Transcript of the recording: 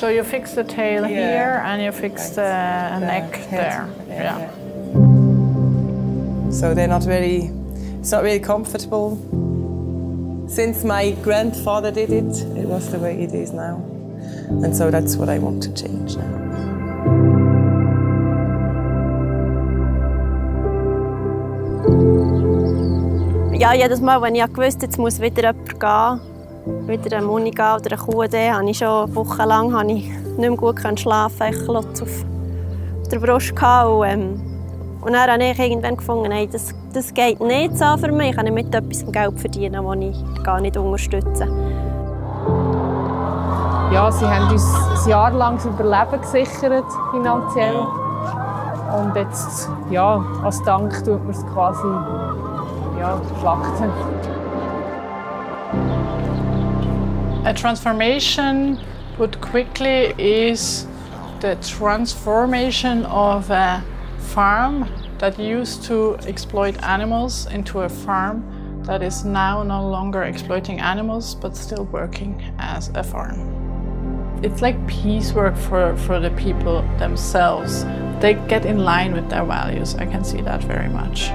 So you fix the tail Yeah. here and you fix the, The neck head. there. Yeah, Yeah. yeah. So they're not very, it's not really comfortable. Since my grandfather did it, it was the way it is now. And so that's what I want to change now. Ja, jedes Mal, wenn ich wusste, jetzt muss wieder jemand gehen, wieder eine gehen oder eine Kuh, dann habe ich schon wochenlang habe ich nicht mehr gut schlafen. Ich hatte auf der Brust. Und, ähm, und dann habe ich irgendwann gefunden, hey, das, das geht nicht so für mich. Ich kann nicht mit etwas Geld verdienen, das ich gar nicht unterstütze. Ja, sie haben uns ein Jahr lang das Überleben gesichert, finanziell. Und jetzt, ja, als Dank tut man es quasi ja, schlachten. A transfarmation put quickly is the transfarmation of a farm that used to exploit animals into a farm that is now no longer exploiting animals but still working as a farm. It's like piecework for, for the people themselves. They get in line with their values. I can see that very much.